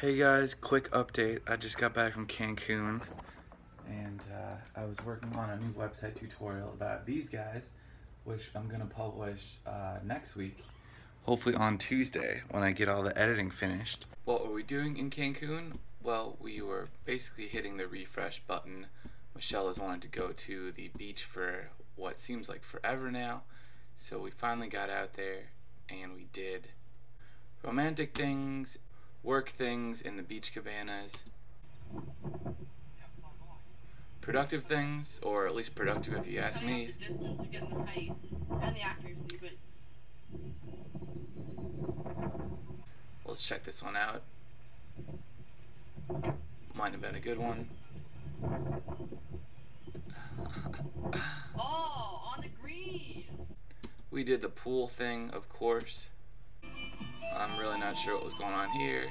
Hey guys, quick update. I just got back from Cancun and uh, I was working on a new website tutorial about these guys, which I'm gonna publish uh, next week. Hopefully on Tuesday when I get all the editing finished. What were we doing in Cancun? Well, we were basically hitting the refresh button. Michelle has wanted to go to the beach for what seems like forever now. So we finally got out there and we did romantic things work things in the beach cabanas, productive things, or at least productive if you ask me. The distance to get the height and the accuracy, but Let's check this one out. Might have been a good one. oh, on the green. We did the pool thing, of course. Not sure what was going on here.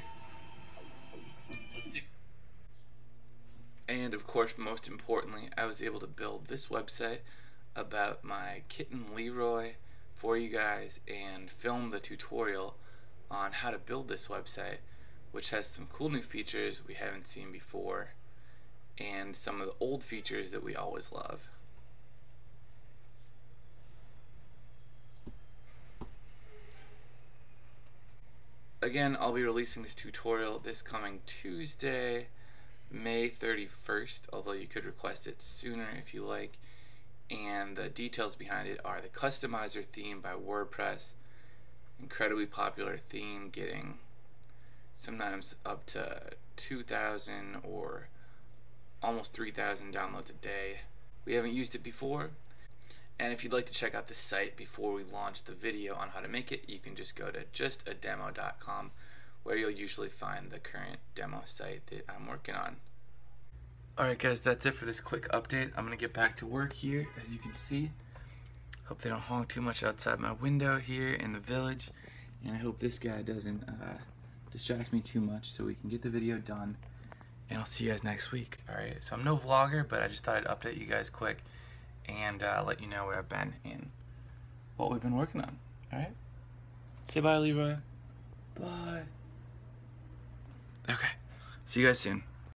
And of course, most importantly, I was able to build this website about my kitten Leroy for you guys and film the tutorial on how to build this website, which has some cool new features we haven't seen before and some of the old features that we always love. Again, I'll be releasing this tutorial this coming Tuesday, May 31st, although you could request it sooner if you like. And the details behind it are the Customizr theme by WordPress, incredibly popular theme, getting sometimes up to 2,000 or almost 3,000 downloads a day. We haven't used it before, and if you'd like to check out the site before we launch the video on how to make it, you can just go to justademo.com where you'll usually find the current demo site that I'm working on. Alright guys, that's it for this quick update. I'm going to get back to work here, as you can see. Hope they don't honk too much outside my window here in the village. And I hope this guy doesn't uh, distract me too much so we can get the video done. And I'll see you guys next week. Alright, so I'm no vlogger, but I just thought I'd update you guys quick and uh, let you know where I've been and what we've been working on. All right? Say bye, Leroy. Bye. Okay. See you guys soon.